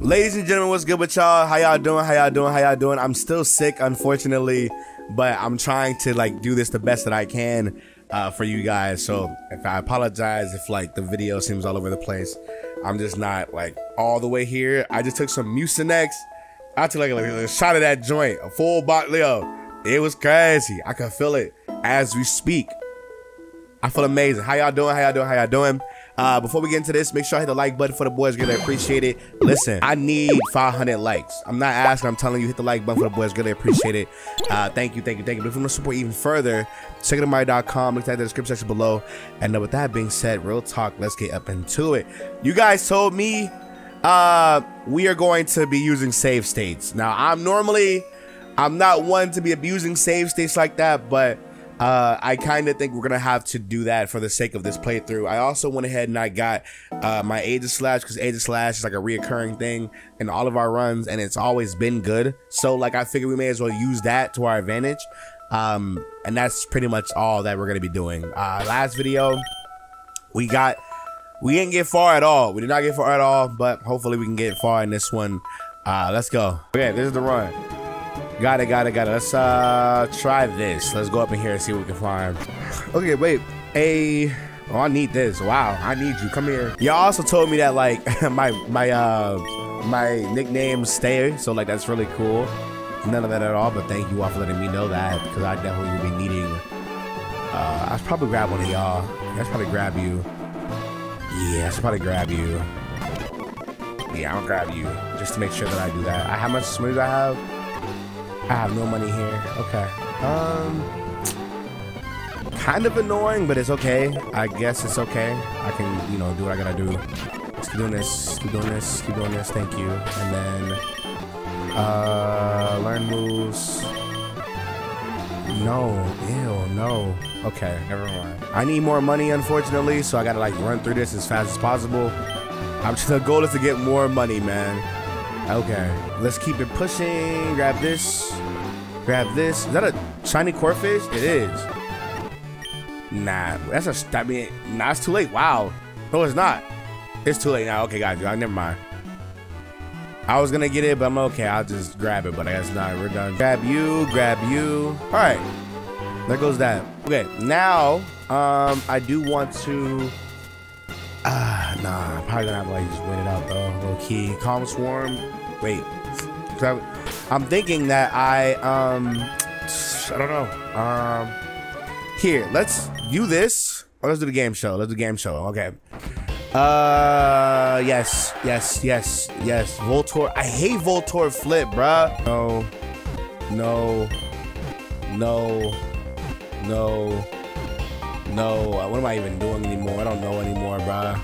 Ladies and gentlemen, what's good with y'all? How y'all doing? How y'all doing? How y'all doing? I'm still sick, unfortunately, but I'm trying to like do this the best that I can uh, for you guys. So if I apologize if like the video seems all over the place, I'm just not like all the way here. I just took some Mucinex. I took like a, a shot of that joint, a full bottle. It was crazy. I can feel it as we speak. I feel amazing. How y'all doing? How y'all doing? How y'all doing? Uh, before we get into this, make sure I hit the like button for the boys. Really appreciate it. Listen, I need 500 likes. I'm not asking. I'm telling you, hit the like button for the boys. Really appreciate it. Uh, thank you, thank you, thank you. But if you want to support even further, check it out Link in the description section below. And with that being said, real talk. Let's get up into it. You guys told me uh, we are going to be using save states. Now, I'm normally, I'm not one to be abusing save states like that, but uh, I kind of think we're gonna have to do that for the sake of this playthrough. I also went ahead and I got uh, my Aegislash because Aegislash is like a reoccurring thing in all of our runs, and it's always been good. So like I figured we may as well use that to our advantage. Um, and that's pretty much all that we're gonna be doing. Uh, last video, we got we didn't get far at all. We did not get far at all, but hopefully we can get far in this one. Uh, let's go. Okay, this is the run. Got it, got it, got it. Let's uh try this. Let's go up in here and see what we can find. Okay, wait. A Oh, I need this. Wow, I need you. Come here. Y'all also told me that like my my uh my nickname stay, so like that's really cool. None of that at all, but thank you all for letting me know that because I definitely will be needing uh I should probably grab one of y'all. I should probably grab you. Yeah, I should probably grab you. Yeah, I'll grab you just to make sure that I do that. I, how much money do I have? I have no money here. Okay. Um, kind of annoying, but it's okay. I guess it's okay. I can, you know, do what I gotta do. Let's keep doing this. Keep doing this. Keep doing this. Thank you. And then, uh, learn moves. No, ew, no. Okay, never mind. I need more money, unfortunately, so I gotta like run through this as fast as possible. I'm just the goal is to get more money, man. Okay, let's keep it pushing. Grab this. Grab this. Is that a shiny Corphish? It is. Nah, that's a. I mean, nah, it's too late. Wow. No, it's not. It's too late now. Okay, guys, never mind. I was gonna get it, but I'm okay. I'll just grab it, but I guess not. We're done. Grab you. Grab you. All right. There goes that. Okay, now um, I do want to. Ah, uh, nah. I'm probably gonna have to like just wait it out though. Low key. Calm swarm. Wait. I'm thinking that I um I don't know. Um here, let's do this. Or let's do the game show. Let's do the game show. Okay. Uh yes, yes, yes, yes. Voltorb. I hate Voltorb flip, bruh. No. No. No. No. No. What am I even doing anymore? I don't know anymore, bruh.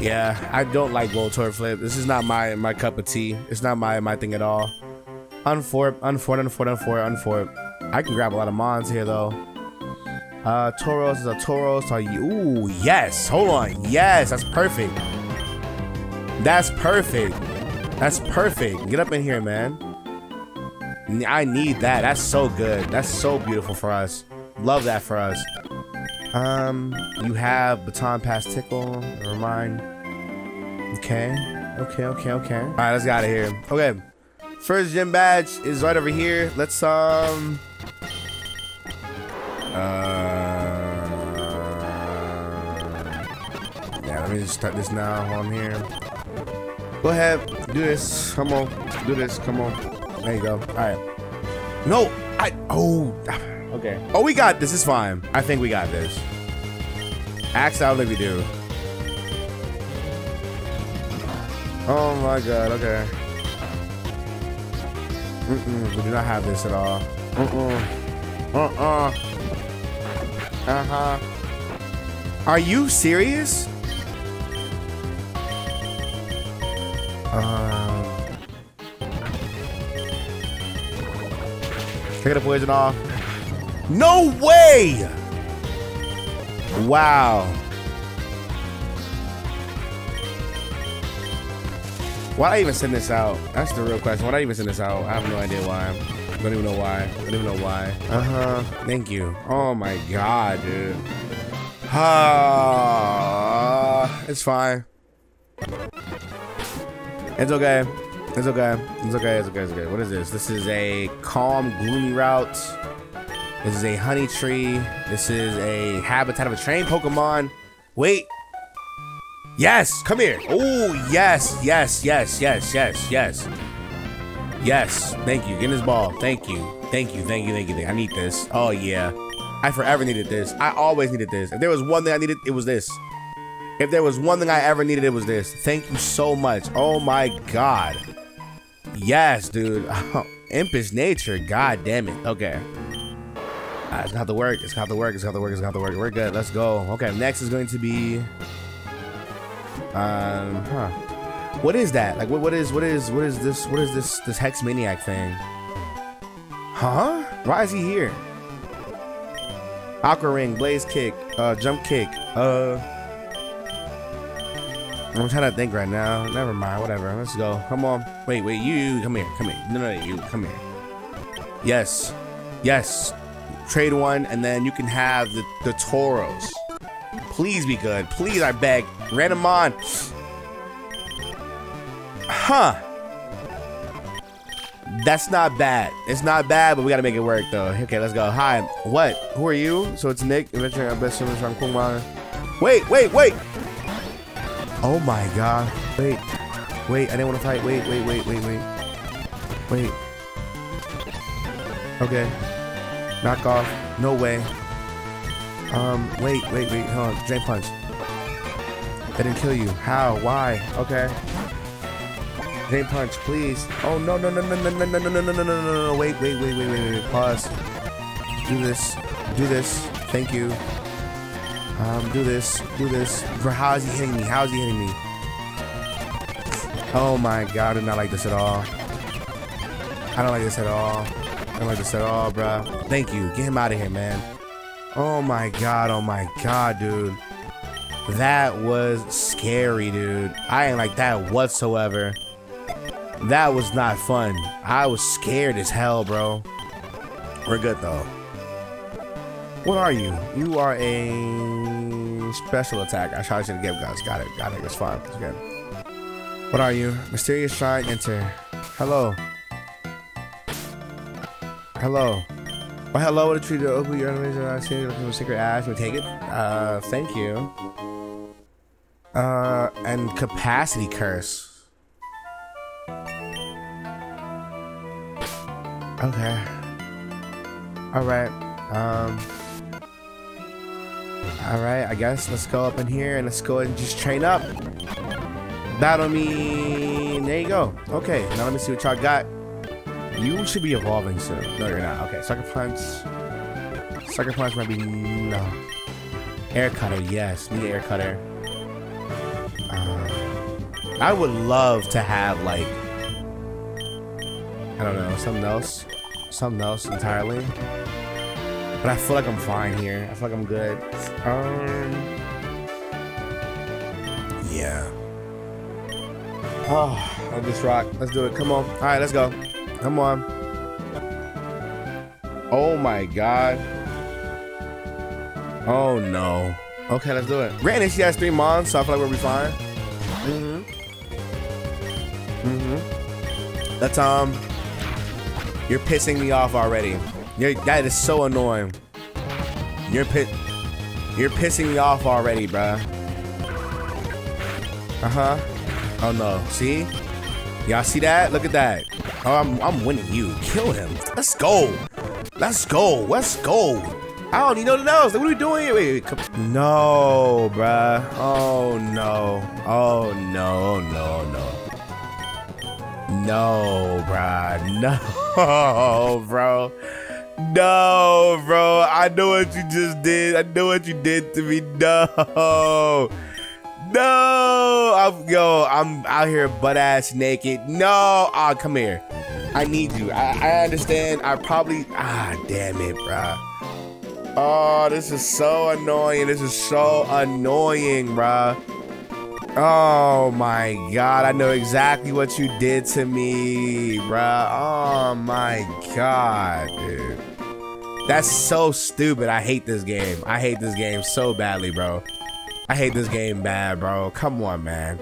Yeah, I don't like Voltorb flip. This is not my my cup of tea. It's not my my thing at all. Unfort, unfort, unfort, unfort, unfort. I can grab a lot of mons here though. Uh, Tauros is a Tauros. Are you? Ooh, yes. Hold on. Yes, that's perfect. That's perfect. That's perfect. Get up in here, man. I need that. That's so good. That's so beautiful for us. Love that for us. Um, you have baton pass tickle. Never mind. Okay. Okay, okay, okay. All right, let's get out of here. Okay. First gym badge is right over here. Let's, um... Uh... Yeah, let me just start this now while I'm here. Go ahead. Do this. Come on. Do this. Come on. There you go. All right. No! I... Oh... Okay. Oh, we got this. Is fine. I think we got this. Axe, I don't think we do. Oh my god. Okay. Mm-mm, we do not have this at all. Uh-uh. Uh-uh. Uh-huh. Are you serious? Um. Take the poison off. No way! Wow. Why'd I even send this out? That's the real question. Why'd I even send this out? I have no idea why. I don't even know why. I don't even know why. Uh-huh. Thank you. Oh my god, dude. Ah, it's fine. It's okay. It's okay. It's okay. It's okay. It's okay. What is this? This is a calm, gloomy route. This is a honey tree. This is a habitat of a trained Pokemon. Wait. Yes, come here. Oh, yes, yes, yes, yes, yes, yes. Yes, thank you. Get this ball. Thank you. Thank you, thank you, thank you. I need this. Oh, yeah. I forever needed this. I always needed this. If there was one thing I needed, it was this. If there was one thing I ever needed, it was this. Thank you so much. Oh my god. Yes, dude. Oh, Impish nature. God damn it. Okay. Uh, it's gonna work. It's gonna to work. It's gonna to work. It's gonna to work. We're good. Let's go. Okay, next is going to be. Um, huh. What is that? Like, what? What is? What is? What is this? What is this? This hex maniac thing? Huh? Why is he here? Aqua ring, blaze kick, uh, jump kick, uh. I'm trying to think right now. Never mind. Whatever. Let's go. Come on. Wait, wait. You come here. Come here. No, no, you. Come here. Yes. Yes. Trade one, and then you can have the, the Tauros. Please be good. Please, I beg. Random on. Huh. That's not bad. It's not bad, but we gotta make it work though. Okay, let's go. Hi. What? Who are you? So it's Nick. Wait, wait, wait. Oh my god. Wait. Wait, I didn't want to fight. Wait, wait, wait, wait, wait. Wait. Okay. Knock off. No way. Um, wait, wait, wait. Hold on. Drain punch. That didn't kill you. How? Why? Okay. Drain punch, please. Oh no no no no no no no no no no no no no no wait wait wait wait wait wait pause. Do this. Do this. Thank you. Um, do this. Do this. For how is he hitting me? How is he hitting me? Oh my god, I do not like this at all. I don't like this at all. I this at all, bruh. Thank you. Get him out of here, man. Oh my god, oh my god, dude. That was scary, dude. I ain't like that whatsoever. That was not fun. I was scared as hell, bro. We're good though. What are you? You are a special attack. I tried to get guys. Got it. Got it. It's fine. It's good. What are you? Mysterious shrine. Enter. Hello. Hello. Well, hello. What a treat to open your enemies. I see you looking for a secret ash. We take it. Uh, thank you. Uh, and capacity curse. Okay. All right. Um. All right. I guess let's go up in here and let's go and just train up. Battle me. There you go. Okay. Now let me see what y'all got. You should be evolving soon. No, you're not. Okay. Sucker punch. Sucker punch might be no. Air cutter. Yes. Need air cutter. Um, I would love to have like I don't know, something else. Something else entirely. But I feel like I'm fine here. I feel like I'm good. Um Yeah. Oh, I just rock. Let's do it. Come on. Alright, let's go. Come on. Oh my god. Oh no. Okay, let's do it. Granted, she has three mons, so I feel like we'll be fine. Mm-hmm. Mm-hmm. That's um you're pissing me off already. You're, that is so annoying. You're pit. You're pissing me off already, bruh. Uh huh. Oh no. See? Y'all see that? Look at that. Oh, I'm, I'm winning you. Kill him. Let's go. Let's go. Let's go. I don't need no else. What are we doing here? Wait, wait, no, bruh. Oh no. Oh no. Oh, no. No. No, bruh. No, bro. No, bro. I know what you just did. I know what you did to me. No. No. I'm, yo, I'm out here butt ass naked. No. Oh, come here. I need you. I, I understand. I probably. Ah, damn it, bruh. Oh, this is so annoying. This is so annoying, bruh. Oh my god, I know exactly what you did to me, bruh. Oh my god, dude. That's so stupid. I hate this game. I hate this game so badly, bro. I hate this game bad, bro. Come on, man.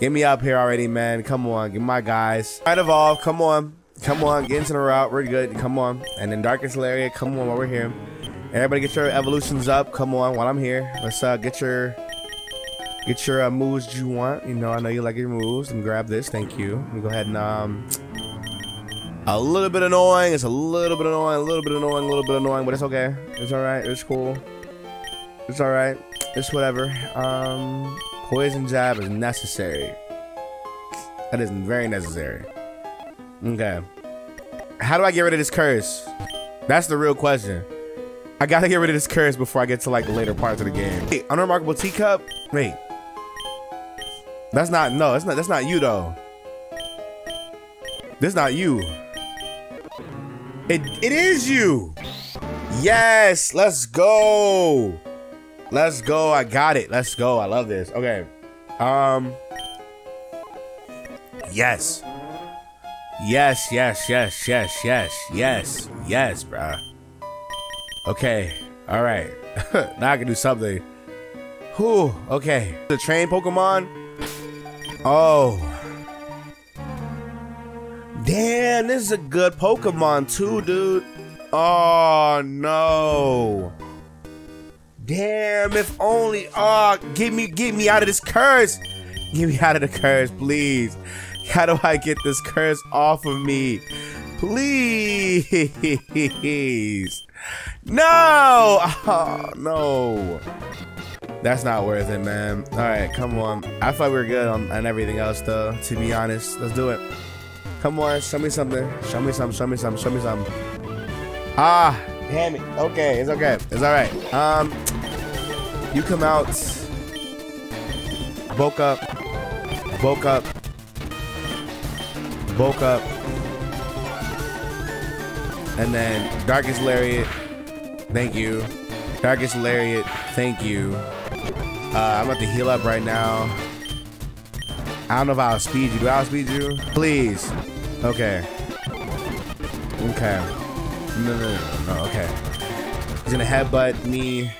Get me up here already, man. Come on, get my guys. Right evolve. Come on, come on. Get into the route. We're good. Come on. And then darkest area. Come on, while we're here. Everybody, get your evolutions up. Come on, while I'm here. Let's uh get your get your uh, moves you want. You know, I know you like your moves. And grab this. Thank you. Let me go ahead and um. A little bit annoying. It's a little bit annoying. A little bit annoying. A little bit annoying, but it's okay. It's all right. It's cool. It's all right. It's whatever. Um, poison jab is necessary. That is very necessary. Okay. How do I get rid of this curse? That's the real question. I gotta get rid of this curse before I get to like the later parts of the game. Hey, unremarkable teacup. Wait. That's not no. That's not. That's not you though. This not you. It it is you. Yes, let's go. Let's go. I got it. Let's go. I love this. Okay. Um Yes. Yes, yes, yes, yes, yes, yes, yes, bruh. Okay. All right. now I can do something. Whew. Okay. The train Pokemon. Oh. Damn, this is a good Pokemon too, dude. Oh no. Damn, if only oh get me get me out of this curse. Get me out of the curse, please. How do I get this curse off of me? Please. No! Oh, no. That's not worth it, man. All right, come on. I thought we were good on, on everything else, though, to be honest. Let's do it. Come on, show me something. Show me something, show me something, show me something. Ah, damn. Okay, it's okay. It's all right. Um, You come out. Woke up. Woke up. Woke up. And then Darkest Lariat. Thank you. Darkest Lariat. Thank you. Uh, I'm about to heal up right now. I don't know if I'll speed you. Do I speed you? Please. Okay. Okay. No, no, no, no. Okay. He's gonna headbutt me.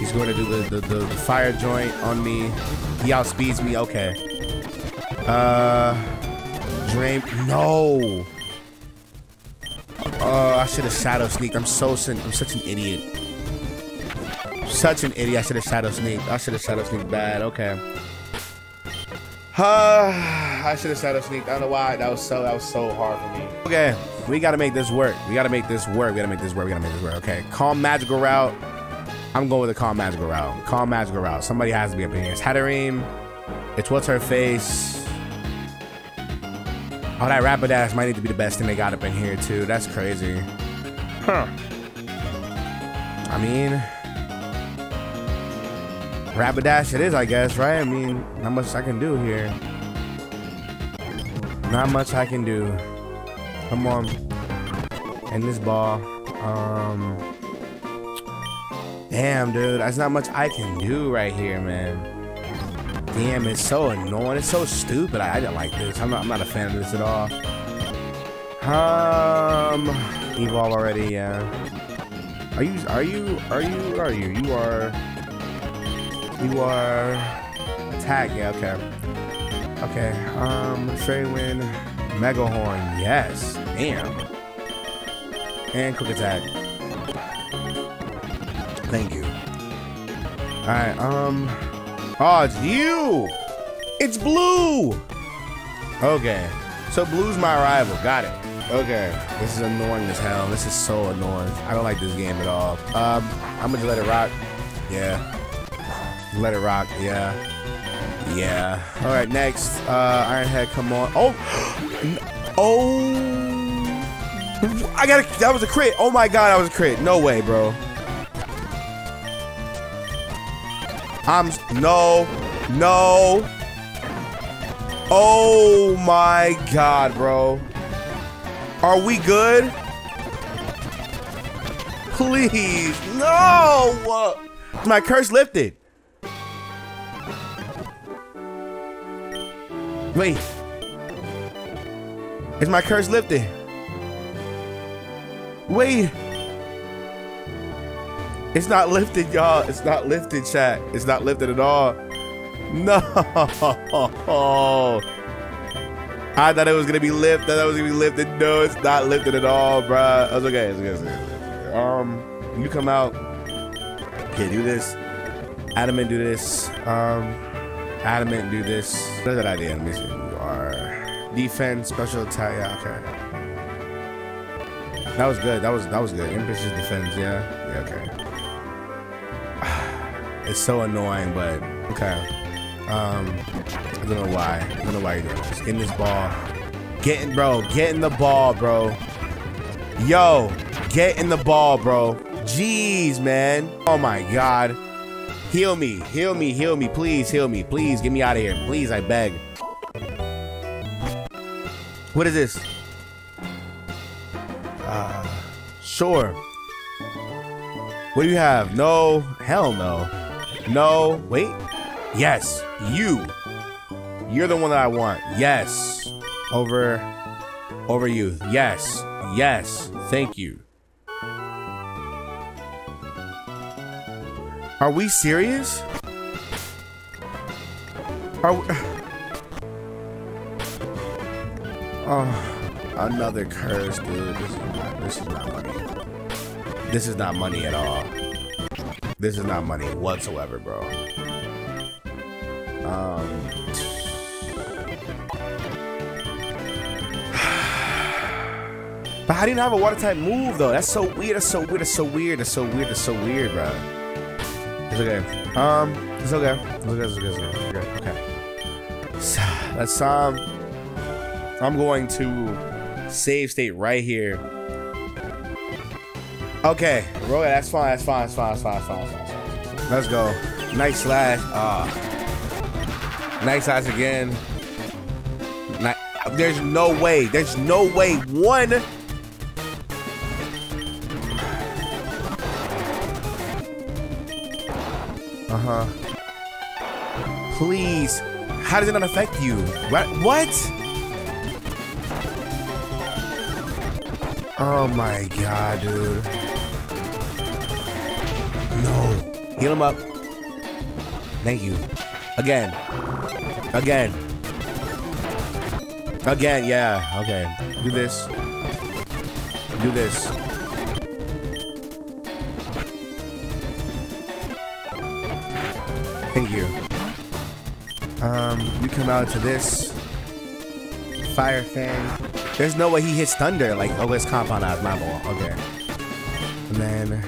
He's going to do the, the, the, the fire joint on me. He outspeeds me. Okay. Uh, Drain. No. Oh, I should have shadow sneaked. I'm so I'm such an idiot. Such an idiot. I should have shadow sneaked. I should have shadow sneaked bad. Okay. Uh, I should have shadow sneaked. I don't know why. That was so that was so hard for me. Okay, we gotta make this work. We gotta make this work. We gotta make this work. We gotta make this work. Okay, calm magical route. I'm going with the calm magical route. Calm magical route. Somebody has to be up in here. It's Hatterene. It's what's her face. Oh, that Rapidash might need to be the best thing they got up in here too. That's crazy. Huh. I mean, Rapidash it is, I guess, right? I mean, not much I can do here. Not much I can do. Come on. And this ball. Um. Damn, dude. That's not much I can do right here, man. Damn, it's so annoying. It's so stupid. I, I didn't like this. I'm not, I'm not a fan of this at all. Um, evolve already. Yeah. Are you? Are you? Are you? Are you? You are. You are. Attack. Yeah. Okay. Okay. Um, Trade Wind, Mega Horn. Yes. Damn. And Quick Attack. Thank you. All right. Um. Oh, it's you! It's Blue! Okay. So Blue's my rival. Got it. Okay. This is annoying as hell. This is so annoying. I don't like this game at all. Um, I'm gonna let it rock. Yeah. Let it rock. Yeah. Yeah. All right, next. Uh, Ironhead, come on. Oh! Oh! I got it. That was a crit. Oh my god, that was a crit. No way, bro. I'm no, no. Oh my god, bro. Are we good? Please, no. My curse lifted. Wait. Is my curse lifted? Wait. It's not lifted, y'all. It's not lifted, chat. It's not lifted at all. No. I thought it was gonna be lifted. I thought it was gonna be lifted. No, it's not lifted at all, bruh. That's okay. It's okay. Um, you come out. Okay, do this. Adamant, do this. Um, Adamant, do this. What is that idea? Let me see. You are defense, special attack. Yeah, okay. That was good. That was that was good. Ambitious defense. Yeah. Yeah. Okay. It's so annoying, but okay. Um, I don't know why. I don't know why you're doing this. Getting this ball. Getting, bro. Getting the ball, bro. Yo, get in the ball, bro. Jeez, man. Oh my God. Heal me. Heal me. Heal me. Please heal me. Please get me out of here. Please, I beg. What is this? Sure. What do you have? No. Hell no. No. Wait. Yes, you. You're the one that I want. Yes. Over over you. Yes. Yes. Thank you. Are we serious? Are we Oh, another curse, dude. This is not this is not money. This is not money at all. This is not money whatsoever, bro. Um, but how do you not have a water type move though? That's so weird. That's so weird. That's so weird. That's so weird. That's so weird, bro. It's okay. Um, it's okay. It's okay. It's okay. It's okay. okay. okay. So, let's um. I'm going to save state right here. Okay, roll. That's fine. That's fine. That's fine. That's fine. That's fine. That's fine. Let's go. Nice slash. Ah. Nice eyes again. Not, there's no way. There's no way. One. Uh huh. Please. How does it not affect you? What? What? Oh my god, dude. No. Heal him up. Thank you. Again. Again. Again, yeah. Okay. Do this. Do this. Thank you. Um, you come out to this. Fire fan. There's no way he hits thunder. Like, oh, it's compound out my ball. Okay. And then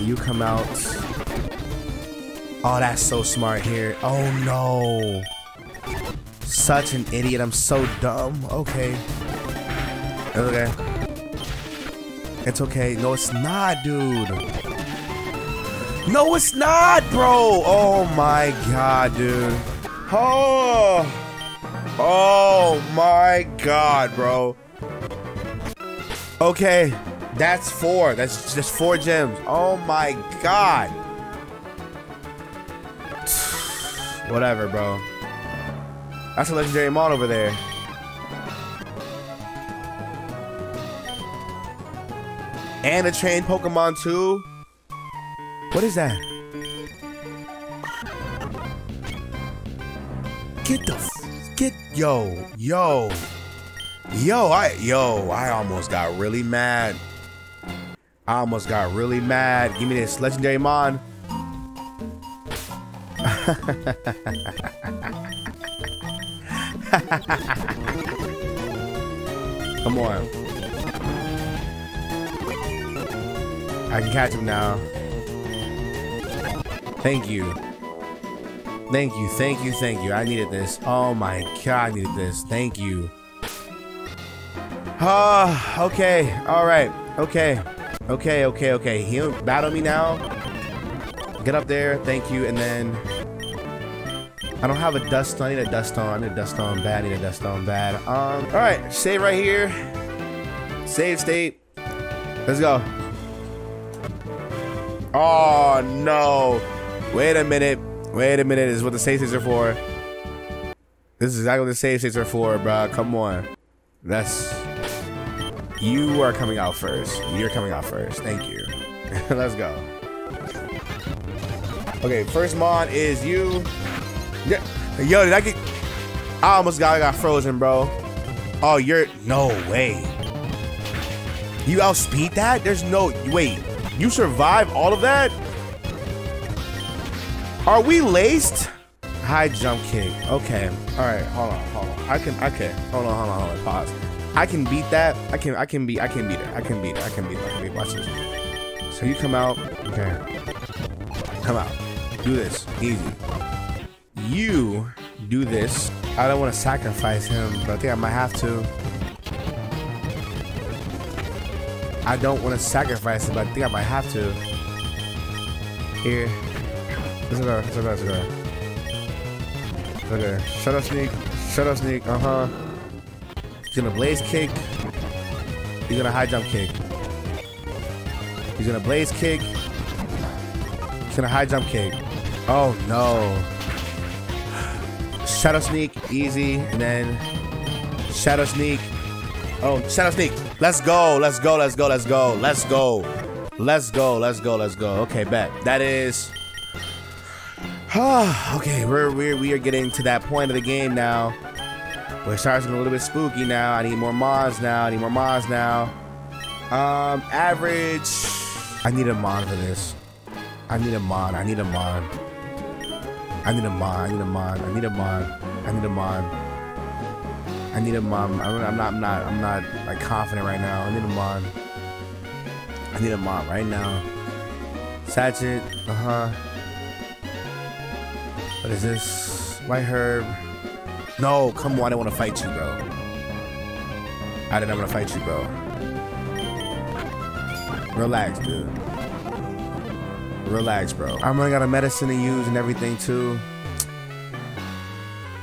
you come out. Oh, that's so smart here. Oh no such an idiot. I'm so dumb. Okay. Okay. It's okay. No, it's not, dude. No, it's not, bro. Oh my god, dude. Oh. Oh my god, bro. Okay. That's four. That's just four gems. Oh my god. Whatever, bro. That's a legendary mon over there. And a trained Pokemon too? What is that? Get the get yo yo yo I yo I almost got really mad. I almost got really mad. Give me this legendary mon. Come on. I can catch him now. Thank you. Thank you, thank you, thank you. I needed this. Oh my god, I needed this. Thank you. Ah, uh, okay. Alright. Okay. Okay, okay, okay. He'll battle me now. Get up there. Thank you. And then I don't have a Dusk Stone. I need a Dusk Stone. I need a Dusk Stone bad. I need a Dusk Stone bad. Um. All right. Save right here. Save state. Let's go. Oh no. Wait a minute. Wait a minute. This is what the save states are for. This is exactly what the save states are for, bro. Come on. That's. You are coming out first. You're coming out first. Thank you. Let's go. Okay, first mon is you. Yo, did I get? I almost got I got frozen, bro. Oh, you're no way. You outspeed that? There's no wait. You survive all of that? Are we laced? High jump kick. Okay. All right. Hold on. Hold on. I can. Okay. Hold on. Hold on. Hold on. Pause. I can beat that. I can. I can beat. I can beat it. I can beat it. I can beat it. I can beat it. Watch this. So you come out. Okay. Come out. Do this. Easy. You do this. I don't want to sacrifice him, but I think I might have to. I don't want to sacrifice him, but I think I might have to. Here. Go. Let's go. Let's. Okay. Shadow sneak. Shadow sneak. Uh huh. He's gonna blaze kick. He's gonna high jump kick. He's gonna blaze kick. He's gonna high jump kick. Oh no. Shadow sneak, easy, and then shadow sneak. Oh, shadow sneak. Let's go, let's go, let's go, let's go, let's go. Let's go, let's go, let's go. Okay, bet. That is okay, we're, we're we are getting to that point of the game now where it starts getting a little bit spooky now. I need more mods now. I need more mods now. Um, average. I need a mod for this. I need a mod. I need a mod. I need a mod. I need a mod. I need a mod. I need a mod. I need a mod. I'm not. I'm not. I'm not like confident right now. I need a mod. I need a mod right now. Sachet. Uh huh. What is this? White herb. No, come on. I don't want to fight you, bro. I didn't want to fight you, bro. Relax, dude. Relax, bro. I'm running out of medicine to use and everything too.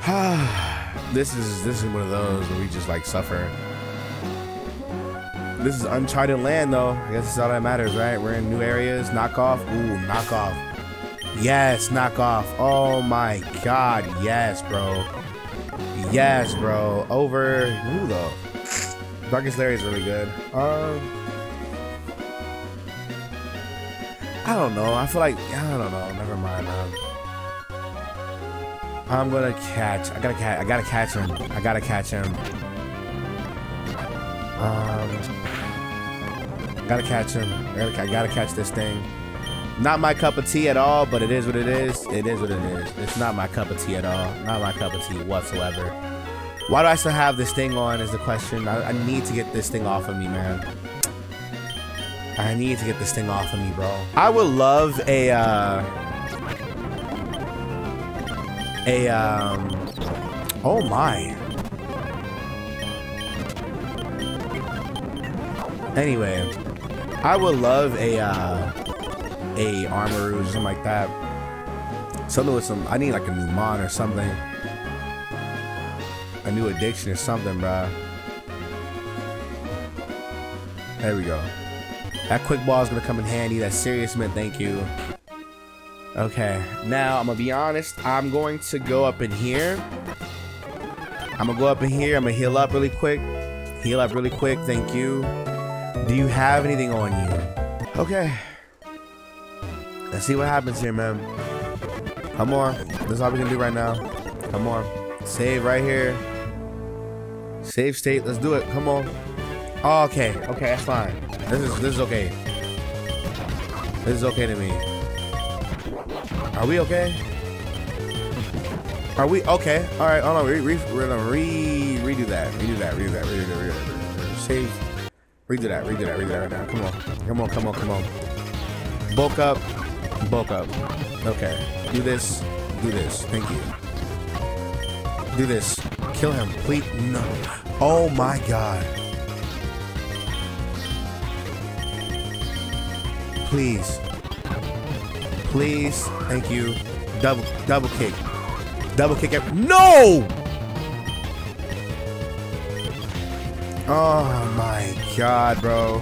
this is this is one of those where we just like suffer. This is uncharted land though. I guess that's all that matters, right? We're in new areas. Knock off. Ooh, knock off. Yes, knock off. Oh my god, yes, bro. Yes, bro. Over who though? Darkest Larry is really good. Um I don't know. I feel like I don't know. Never mind. Um, I'm gonna catch. I gotta catch. I gotta catch him. I gotta catch him. Um, gotta catch him. I gotta, I gotta catch this thing. Not my cup of tea at all, but it is what it is. It is what it is. It's not my cup of tea at all. Not my cup of tea whatsoever. Why do I still have this thing on is the question. I, I need to get this thing off of me, man. I need to get this thing off of me, bro. I would love a, uh... A, um... Oh, my. Anyway. I would love a, uh... A armor or something like that. Something with some... I need, like, a new mod or something. A new addiction or something, bro. There we go. That quick ball is gonna come in handy. That serious man, thank you. Okay, now I'm gonna be honest. I'm going to go up in here. I'm gonna go up in here. I'm gonna heal up really quick. Heal up really quick, thank you. Do you have anything on you? Okay. Let's see what happens here, man. Come on. This is all we can do right now. Come on. Save right here. Save state. Let's do it. Come on. Oh, okay. Okay, that's fine. This is this is okay. This is okay to me. Are we okay? Are we okay? All right. Hold on. Re, re, we're gonna re redo that. Redo that. Redo that. Redo that. Redo that. Redo that. Save. Redo that. Redo that. Redo that right now. Come on. Come on. Come on. Come on. Bulk up. Bulk up. Okay. Do this. Do this. Thank you. Do this. Kill him. Please. No. Oh my god. Please. Please. Thank you. Double double kick. Double kick. No! Oh my god, bro.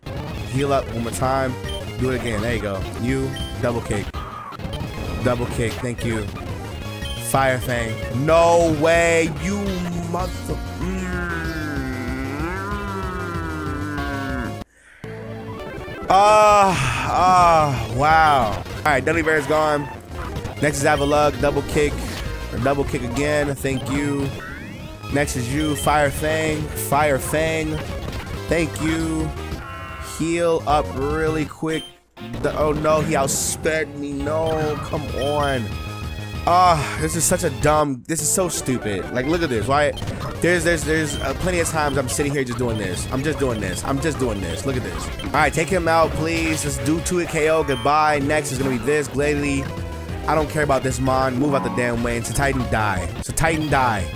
Heal up one more time. Do it again. There you go. You, double kick. Double kick. Thank you. Fire Fang. No way. You mother. Ah, ah, wow. All right, Dudley Bear is gone. Next is Avalugg, double kick, or double kick again. Thank you. Next is you, Fire Fang, Fire Fang. Thank you. Heal up really quick. The, oh no, he outsped me. No, come on. Ah, oh, this is such a dumb. This is so stupid. Like, look at this. Why? There's, there's, there's uh, plenty of times I'm sitting here just doing this. I'm just doing this. I'm just doing this. Look at this. All right, take him out, please. Just do two it KO. Goodbye. Next is gonna be this Glalie. I don't care about this Mon. Move out the damn way. It's a Titan die. A Titan die.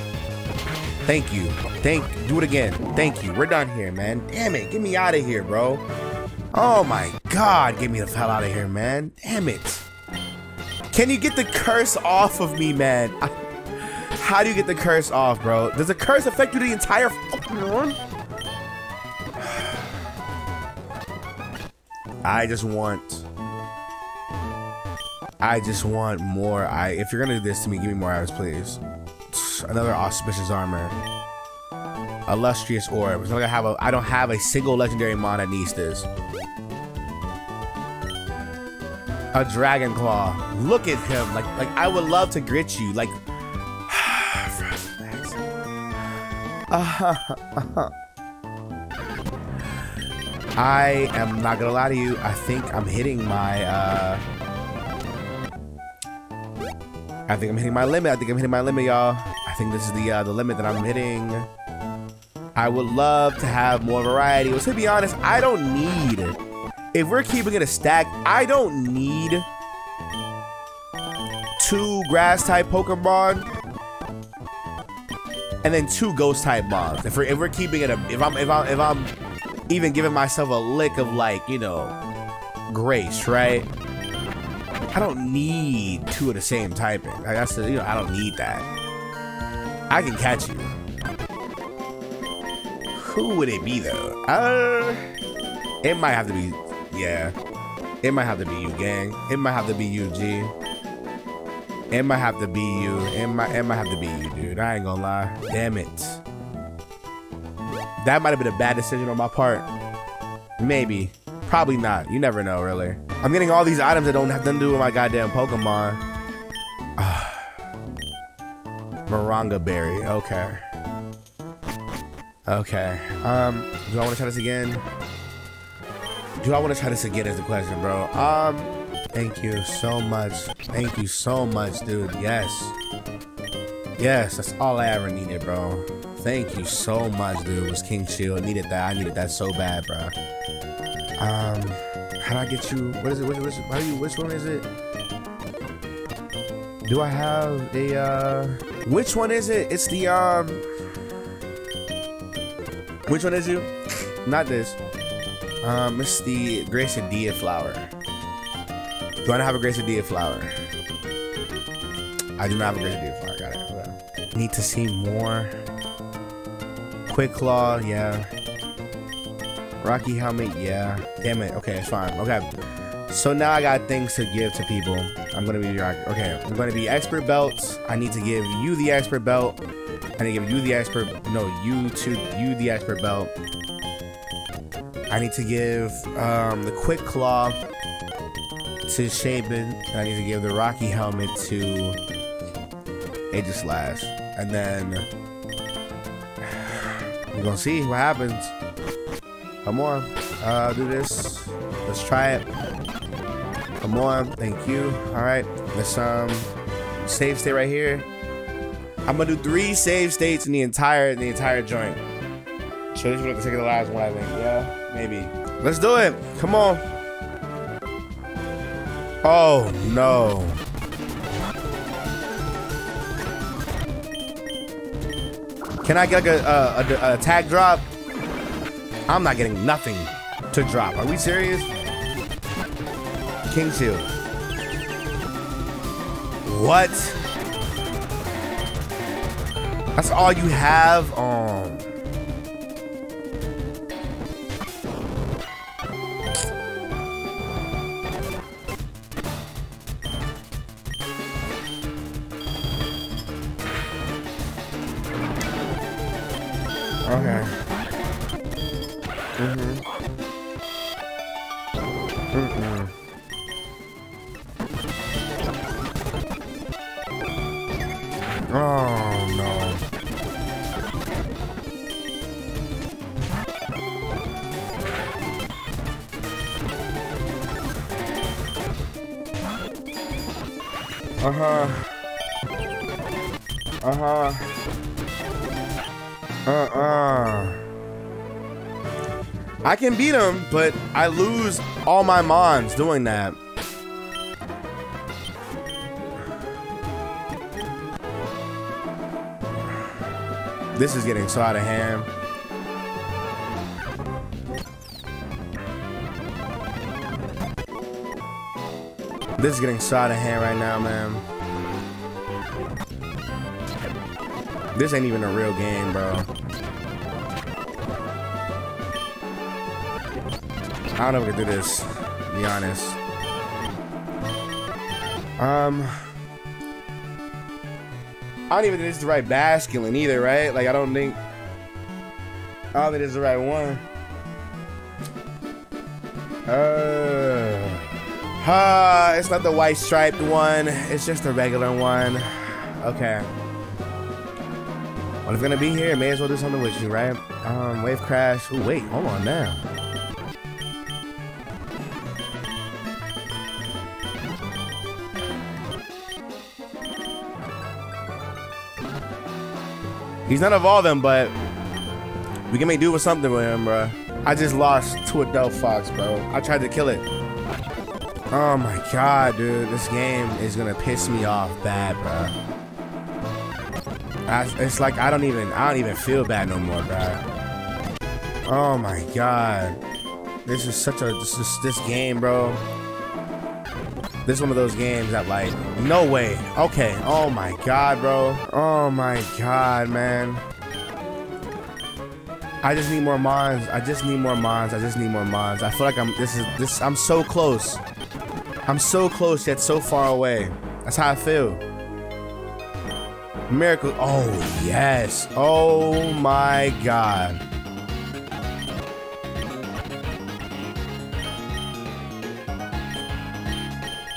Thank you. Thank. Do it again. Thank you. We're done here, man. Damn it. Get me out of here, bro. Oh my God. Get me the hell out of here, man. Damn it. Can you get the curse off of me, man? How do you get the curse off, bro? Does the curse affect you the entire fucking run? I just want... I just want more. I If you're gonna do this to me, give me more items, please. Another auspicious armor. Illustrious orb. It's like I have a I don't have a single legendary mon that needs this. A dragon claw. Look at him. Like like I would love to grit you. Like I am not gonna lie to you. I think I'm hitting my uh I think I'm hitting my limit. I think I'm hitting my limit, y'all. I think this is the uh, the limit that I'm hitting. I would love to have more variety. Well, to be honest, I don't need if we're keeping it a stack, I don't need two grass type Pokemon and then two ghost type mobs. If we're if we're keeping it a if I'm if I'm if I'm even giving myself a lick of like, you know, grace, right? I don't need two of the same typing. Like that's you know, I don't need that. I can catch you. Who would it be though? Uh it might have to be yeah. It might have to be you, gang. It might have to be you, G. It might have to be you. It might, it might have to be you, dude. I ain't gonna lie. Damn it. That might have been a bad decision on my part. Maybe. Probably not. You never know, really. I'm getting all these items that don't have nothing to do with my goddamn Pokemon. Maranga berry. Okay. Okay. Um, do I want to try this again? Do I want to try this again is the question, bro. Um, thank you so much. Thank you so much, dude. Yes. Yes, that's all I ever needed, bro. Thank you so much, dude. Was King Shield. Needed that. I needed that so bad, bro. Um, how do I get you? What is it? Which, which, how do you, which one is it? Do I have a, uh, which one is it? It's the, um, which one is you? Not this. Um, it's the Grace Gracidea flower. Do I not have a Grace Gracidea flower? I do not have a Grace Gracidea flower. Got it. Need to see more. Quick Claw, yeah. Rocky Helmet, yeah. Damn it. Okay, it's fine. Okay. So now I got things to give to people. I'm gonna be okay. I'm gonna be expert belts. I need to give you the expert belt. I need to give you the expert. No, you to you the expert belt. I need to give um, the Quick Claw to Shaymin. I need to give the Rocky Helmet to Aegislash. And then we're gonna see what happens. Come on, uh, do this. Let's try it. Come on, thank you. All right, let's um save state right here. I'm gonna do three save states in the entire in the entire joint. So this is the last one, I think. Yeah. Maybe. Let's do it. Come on. Oh, no. Can I get like a, a, a, a tag drop? I'm not getting nothing to drop. Are we serious? King Shield. What? That's all you have? Um. Uh-huh. Uh-huh. Uh-uh. I can beat him, but I lose all my mons doing that. This is getting so out of hand. This is getting so out of hand right now, man. This ain't even a real game, bro. I don't know if I can do this, be honest. Um, I don't even think this is the right Basculin either, right? Like, I don't think, I don't think this is the right one. Uh, it's not the white striped one. It's just a regular one. Okay. Well, if you're gonna be here, may as well do something with you, right? Um, wave crash. Ooh, wait, hold on now. He's none of all them, but we can make do with something with him, bro. I just lost to a Delphox, bro. I tried to kill it. Oh my god, dude. This game is gonna piss me off bad, bro. I, it's like I don't even I don't even feel bad no more, bro. Oh my god. This is such a this is this game, bro. This is one of those games that like no way. Okay. Oh my god, bro. Oh my god, man. I just need more mons. I just need more mons. I just need more mons. I feel like I'm this is this I'm so close. I'm so close yet so far away. That's how I feel. Miracle. Oh, yes. Oh my god.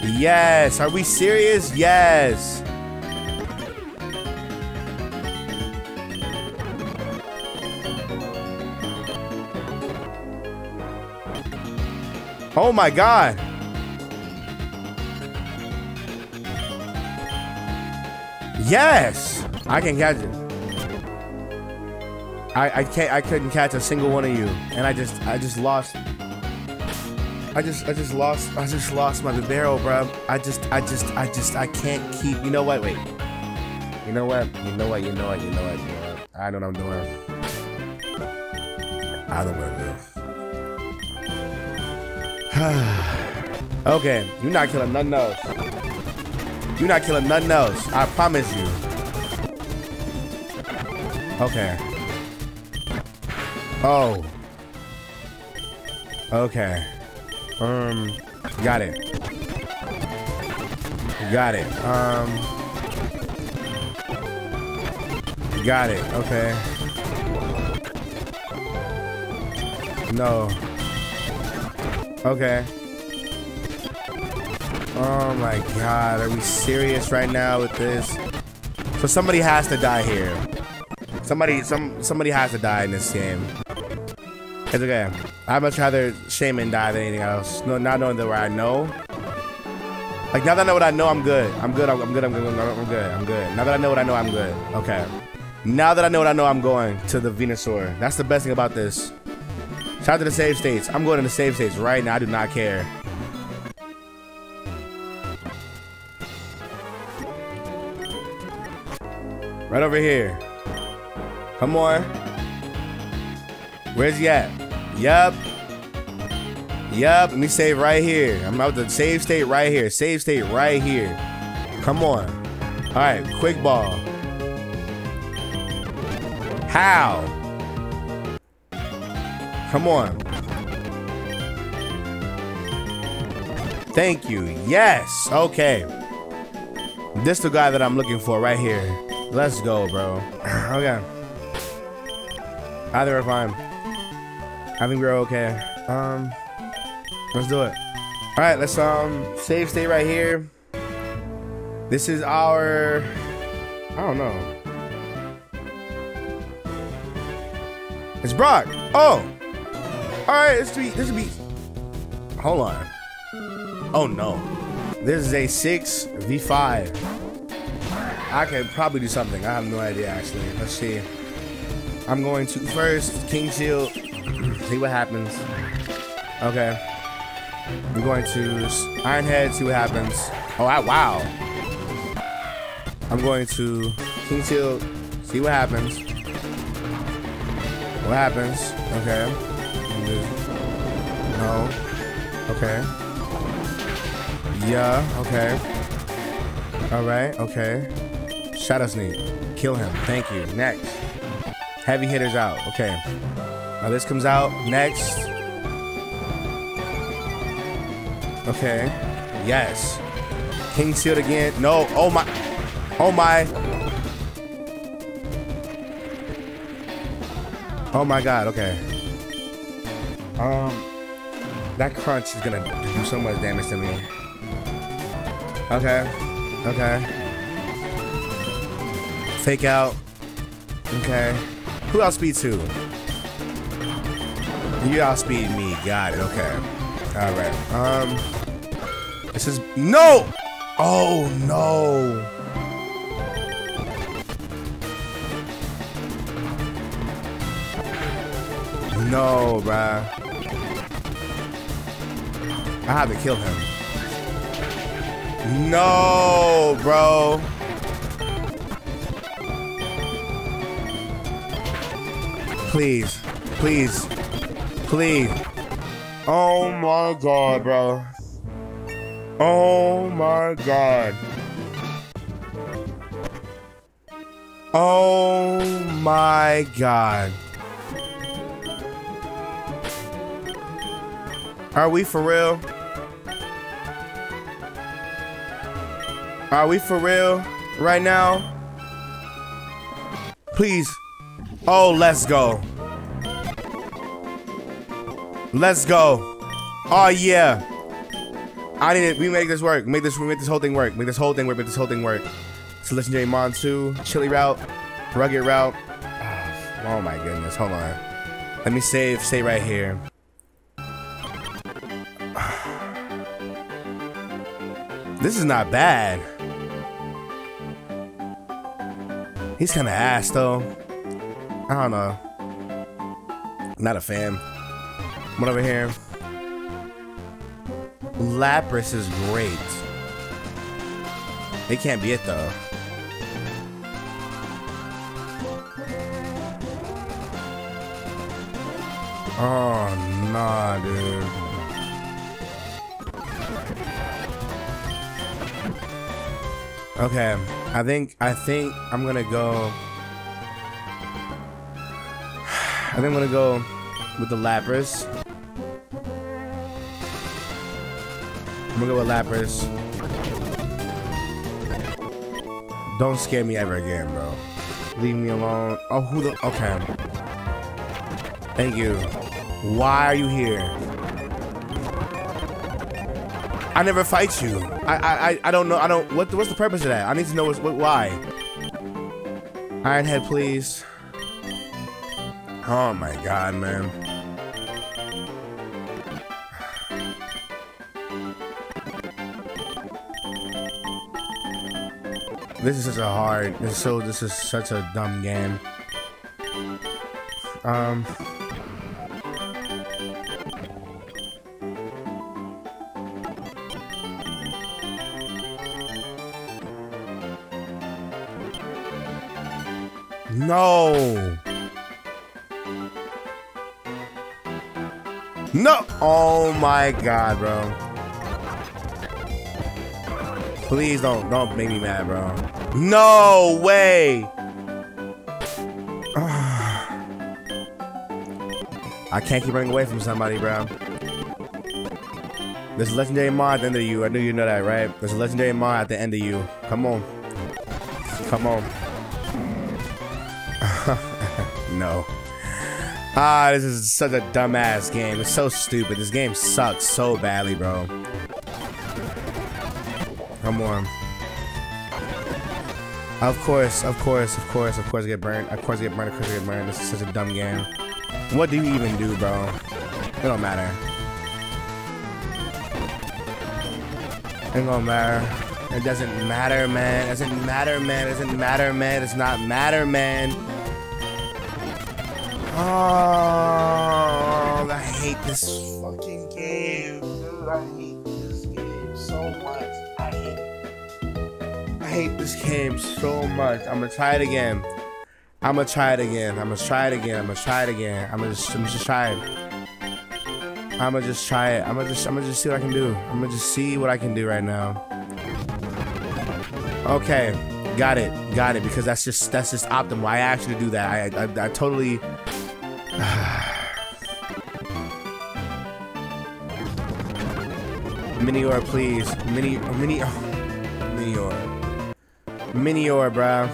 Yes. Are we serious? Yes. Oh my god. Yes, I can catch it. I I can't I couldn't catch a single one of you, and I just I just lost. I just I just lost I just lost my barrel, bro. I just I just I just I can't keep. You know what? Wait. You know what? You know what? You know what? You know what? You know what? I know what I'm doing. I know what okay, you're not killing nothing else. You're not killing nothing else. I promise you. Okay. Oh. Okay. Um, got it. Got it. Um, got it. Okay. No. Okay. Oh my god, are we serious right now with this? So somebody has to die here. Somebody, some, somebody has to die in this game. It's okay. I'd much rather Shaymin die than anything else. No, not knowing that where I know. Like now that I know what I know, I'm good. I'm good. I'm, I'm good. I'm good. I'm good. I'm good. Now that I know what I know, I'm good. Okay. Now that I know what I know, I'm going to the Venusaur. That's the best thing about this. Shout out to the save states. I'm going to the save states right now. I do not care. Right over here. Come on. Where's he at? Yup. Yup. Let me save right here. I'm out the save state right here. Save state right here. Come on. All right, quick ball. How? Come on. Thank you. Yes. Okay. This the guy that I'm looking for right here. Let's go, bro. okay. Either are fine. I think we're okay. Um, let's do it. All right, let's um save state right here. This is our. I don't know. It's Brock. Oh. All right, this be this be. Hold on. Oh no. This is a six v five. I could probably do something. I have no idea actually. Let's see. I'm going to first King Shield. see what happens. Okay. I'm going to Iron Head. See what happens. Oh, I, wow. I'm going to King Shield. See what happens. What happens? Okay. No. Okay. Yeah, okay. Alright, okay. Shadow Sneak. Kill him. Thank you. Next. Heavy hitters out. Okay. Now this comes out. Next. Okay. Yes. King Shield again. No. Oh my. Oh my. Oh my god. Okay. Um. That crunch is gonna do so much damage to me. Okay. Okay. Fake out. Okay. Who outspeed who? You outspeed me. Got it. Okay. All right. Um. This is no. Oh no. No, bruh. I have to kill him. No, bro. Please, please, please. Oh my god, bro. Oh my god. Oh my god. Are we for real? Are we for real right now? Please. Oh, let's go. Let's go. Oh yeah. I it. We make this work. Make this. We make this whole thing work. Make this whole thing work. Make this whole thing work. So legendary Mon 2, chili route, rugged route. Oh, oh my goodness. Hold on. Let me save. Stay right here. This is not bad. He's kind of ass though. I don't know. Not a fan. What over here? Lapras is great. It can't be it though. Oh, nah, dude. Okay, I think I think I'm gonna go. I think I'm gonna go with the Lapras. I'm gonna go with Lapras. Don't scare me ever again, bro. Leave me alone. Oh, who the? Okay. Thank you. Why are you here? I never fight you. I I I don't know. I don't. What what's the purpose of that? I need to know what's, what why. Ironhead, please. Oh my god, man. This is such a hard. This is so. This is such a dumb game. Um. No. Oh my god, bro. Please don't don't make me mad, bro. No way. I can't keep running away from somebody, bro. There's a legendary mon at the end of you. I knew you know that, right? There's a legendary mon at the end of you. Come on. Come on. no. Ah, this is such a dumbass game. It's so stupid. This game sucks so badly, bro. Come on. Of course, of course, of course, of course I get burnt. Of course I get burnt, of course I get burnt. This is such a dumb game. What do you even do, bro? It don't matter. It don't matter. It doesn't matter, man. It doesn't matter, man. It doesn't matter, man. It's not matter, man. Oh, I hate this fucking game. Dude, I hate this game so much. I hate I hate this game so much. I'm gonna try it again. I'm gonna try it again. I'm gonna try it again. I'm gonna try it again. I'm gonna just, I'm just try it. I'm gonna just try it. I'm gonna just, I'm gonna just see what I can do. I'm gonna just see what I can do right now. Okay, got it, got it. Because that's just, that's just optimal. I actually do that. I, I, I totally. Minior, please. Mini, mini, oh. Minior. Minior, bro.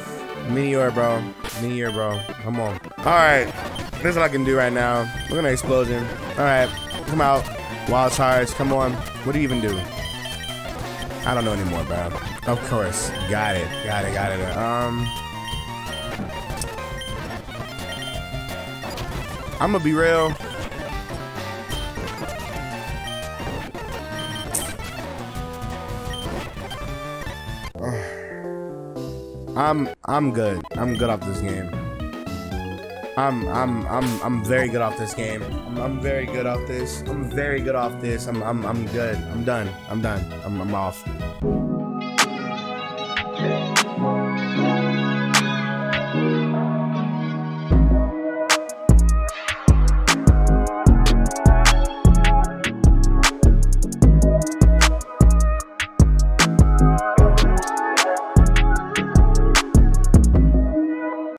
Minior, bro. Minior, bro. Come on. Alright. This is what I can do right now. We're gonna explosion. Alright. Come out. Wild charge. Come on. What do you even do? I don't know anymore, bro. Of course. Got it. Got it. Got it. Um. I'm gonna be real. I'm I'm good. I'm good off this game. I'm I'm I'm I'm very good off this game. I'm, I'm very good off this. I'm very good off this. I'm I'm I'm good. I'm done. I'm done. I'm I'm off.